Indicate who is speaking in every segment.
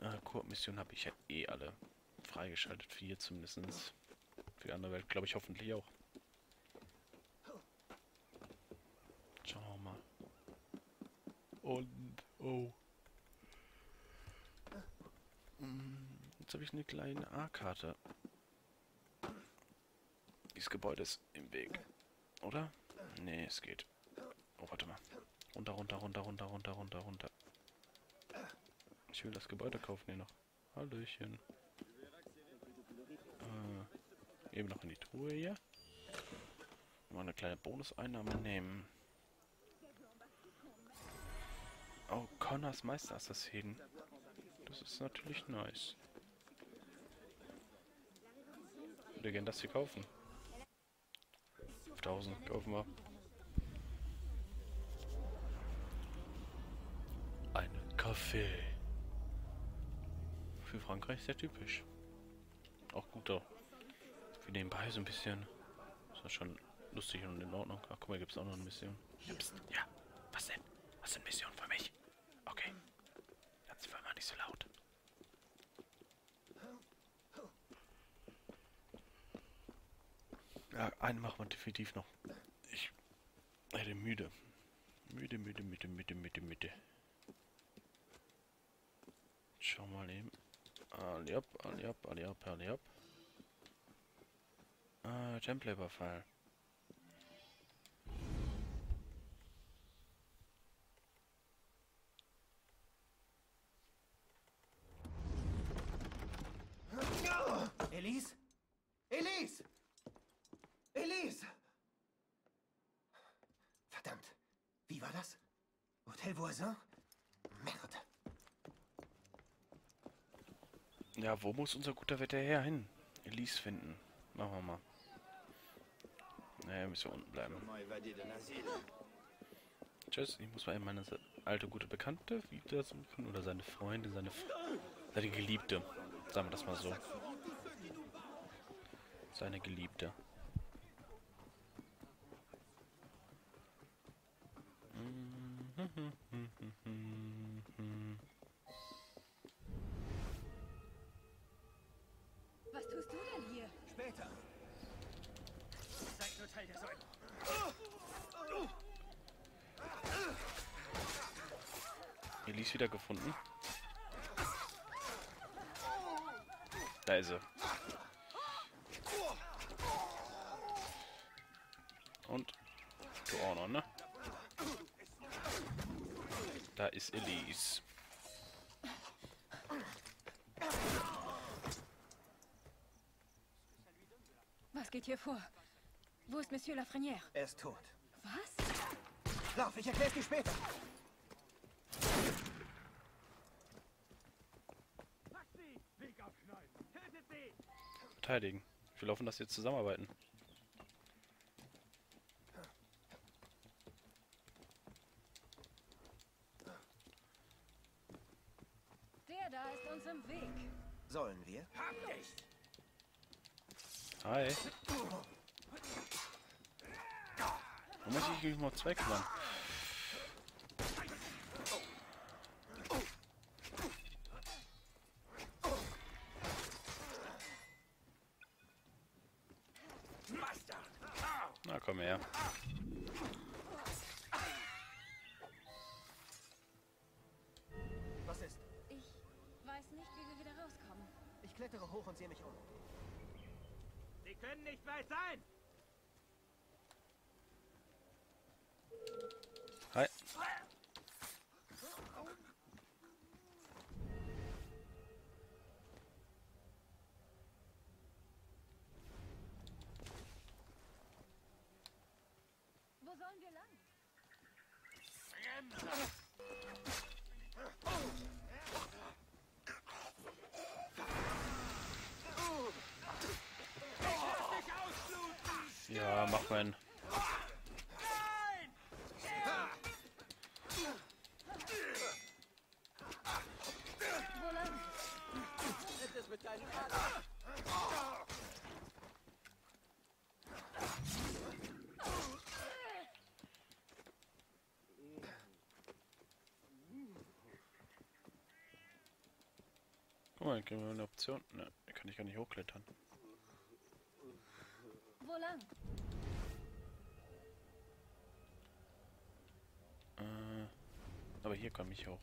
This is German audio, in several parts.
Speaker 1: Äh, Koop-Missionen habe ich ja eh alle freigeschaltet. Vier zumindest. Für die andere Welt glaube ich hoffentlich auch. Schauen wir mal. Und, oh. Hm, Jetzt habe ich eine kleine A-Karte. Dieses Gebäude ist im Weg. Oder? Nee, es geht. Oh, warte mal. Runter, runter, runter, runter, runter, runter, runter. Ich will das Gebäude kaufen hier noch. Hallöchen. Äh, eben noch in die Truhe hier. Mal eine kleine Bonuseinnahme nehmen. Oh, Connors Meisterassassinen. Das ist natürlich nice. Ich würde gerne das hier kaufen. 1000 kaufen wir. Einen Kaffee. Für Frankreich sehr typisch. Auch gut da. Für nebenbei so ein bisschen. Ist das schon lustig und in Ordnung. Ach guck mal, gibt es auch noch eine Mission. Psst, ja. Was denn? Was sind Missionen für mich? Okay. Jetzt war mal nicht so laut. Ja, eine machen wir definitiv noch. Ich werde müde. Müde, müde, müde, müde, müde, müde. Schau mal eben. Aliab, aliab, aliab, aliab. Ah, Template-Überfall.
Speaker 2: Elise? Elise! Elise! Verdammt. Wie war das? Hotel Voisin?
Speaker 1: Ja, wo muss unser guter Wetter her hin? Elise finden. Machen wir mal. Naja, müssen wir unten bleiben. Tschüss, ich muss mal eben meine alte gute Bekannte wieder suchen. Oder seine Freunde, seine, seine Geliebte. Sagen wir das mal so. Seine Geliebte.
Speaker 3: Hier?
Speaker 2: Später.
Speaker 4: Seid nur Teil der Säule.
Speaker 1: Elise wieder gefunden. Da ist sie. Und du auch noch, ne? Da ist Elise.
Speaker 3: Was geht hier vor? Wo ist Monsieur Lafrenière?
Speaker 2: Er ist tot.
Speaker 3: Was?
Speaker 2: Lauf, ich erklär's dir später.
Speaker 4: Packt sie! Weg aufschneiden! Tötet sie!
Speaker 1: Verteidigen. Ich will hoffen, dass jetzt zusammenarbeiten.
Speaker 3: Der da ist uns im Weg.
Speaker 2: Sollen wir?
Speaker 4: Hab dich!
Speaker 1: Hi. Warum muss ich mich mal?
Speaker 4: Bastard!
Speaker 1: Na komm her.
Speaker 2: Was ist?
Speaker 3: Ich weiß nicht, wie wir wieder rauskommen.
Speaker 2: Ich klettere hoch und sehe mich um.
Speaker 4: Können nicht weit sein!
Speaker 1: Hi.
Speaker 3: Wo sollen wir lang?
Speaker 1: Ja, mach mal.
Speaker 2: Deinen Armen.
Speaker 1: mal, geben wir eine Option. Ne, kann ich gar nicht hochklettern.
Speaker 3: Wo lang?
Speaker 1: Äh, aber hier komme ich hoch.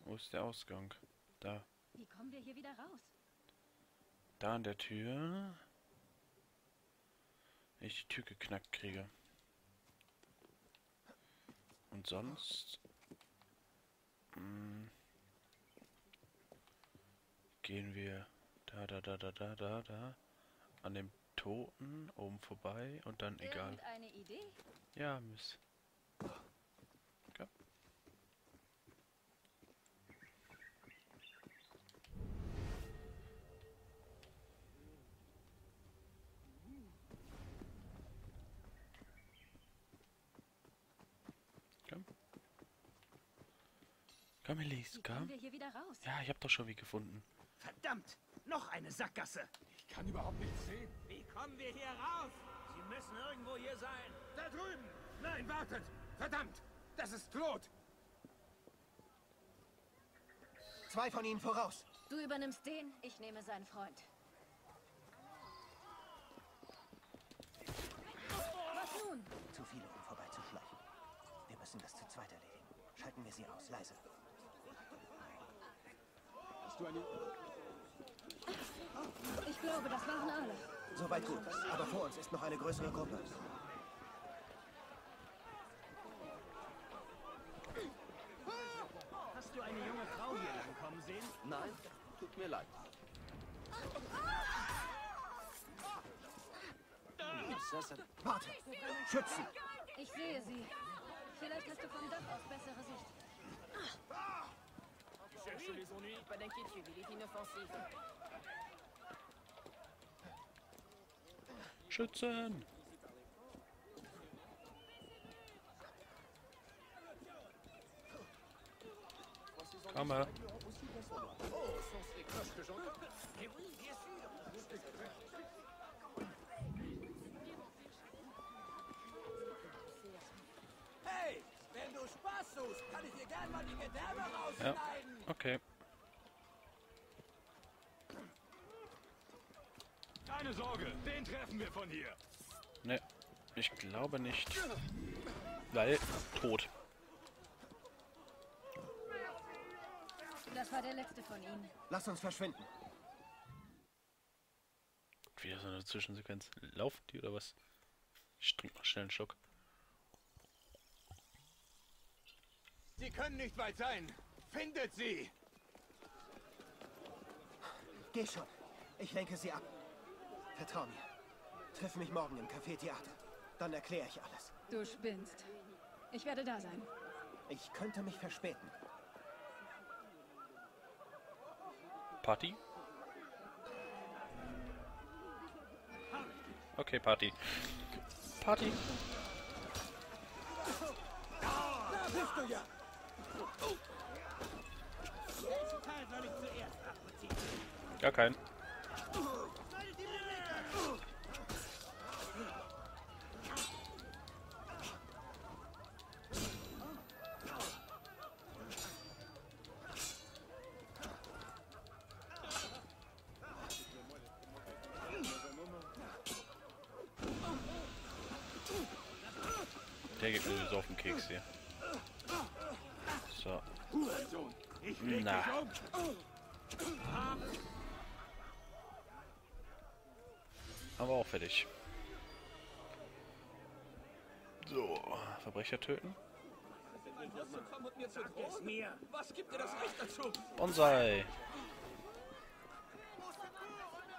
Speaker 1: Wo ist der Ausgang? Da.
Speaker 3: Wie kommen wir hier wieder raus?
Speaker 1: Da an der Tür. Ich die Tür geknackt kriege. Und sonst... Mh, gehen wir da, da, da, da, da, da, da. An dem Toten oben vorbei und dann egal. Ja, Miss. Okay. Komm. Komm, Elise,
Speaker 3: Wie kommen
Speaker 1: komm.
Speaker 3: wir hier wieder raus?
Speaker 1: Ja, ich hab doch schon wie gefunden.
Speaker 2: Verdammt! Noch eine Sackgasse!
Speaker 4: Ich kann überhaupt nichts sehen.
Speaker 2: Wie kommen wir hier raus? Sie müssen irgendwo hier sein.
Speaker 4: Da drüben! Nein, wartet! Verdammt! Das ist Claude!
Speaker 2: Zwei von ihnen voraus.
Speaker 3: Du übernimmst den, ich nehme seinen Freund. Was nun?
Speaker 2: Zu viele, um vorbeizuschleichen. Wir müssen das zu zweit erledigen. Schalten wir sie aus. Leise.
Speaker 4: Hast du eine...
Speaker 3: Ich glaube, das waren alle.
Speaker 2: Soweit gut. Aber vor uns ist noch eine größere Gruppe.
Speaker 5: Hast du eine junge Frau hier langkommen sehen?
Speaker 6: Nein, tut mir leid.
Speaker 2: Warte! Schützen!
Speaker 3: Ich sehe sie. Vielleicht hast du vom Dach aus bessere Sicht.
Speaker 7: Pas d'inquiétude, il est inoffensif.
Speaker 1: Schützen Oh,
Speaker 5: que j'entends. Mais oui, bien sûr. Spaß suchst, kann ich dir gern mal die Gedärme
Speaker 1: Ja,
Speaker 5: rausschneiden.
Speaker 1: okay.
Speaker 4: Keine Sorge, den treffen wir von hier.
Speaker 1: Ne, ich glaube nicht. Weil, tot.
Speaker 3: Das war der letzte von ihnen.
Speaker 2: Lass uns verschwinden.
Speaker 1: Wieder so eine Zwischensequenz. Laufen die oder was? Ich trinke mal schnell einen Schluck.
Speaker 4: Sie können nicht weit sein. Findet sie!
Speaker 2: Geh schon. Ich lenke sie ab. Vertrau mir. Triff mich morgen im Café Theater. Dann erkläre ich alles.
Speaker 3: Du spinnst. Ich werde da sein.
Speaker 2: Ich könnte mich verspäten.
Speaker 1: Party? Okay, Party. Party.
Speaker 5: Da bist du ja!
Speaker 1: Gar kein. Der geht mir so auf den Keks hier. So. Na. Aber auch fertig. So, Verbrecher töten.
Speaker 6: Was gibt dir das Recht dazu?
Speaker 1: Bonsai.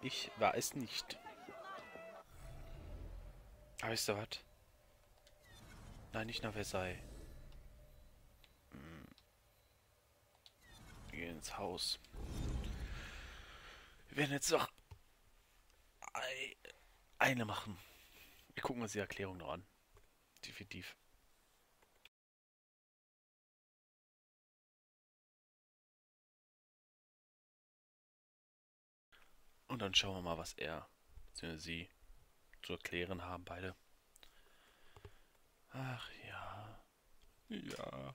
Speaker 1: Ich war es nicht. Aber wisst ihr was? Nein, nicht nach Versailles. Wir gehen ins Haus. Wir werden jetzt noch ei- eine machen. Wir gucken uns die Erklärung noch an. Definitiv. Und dann schauen wir mal, was er, beziehungsweise sie, zu erklären haben, beide. Ach ja. Ja.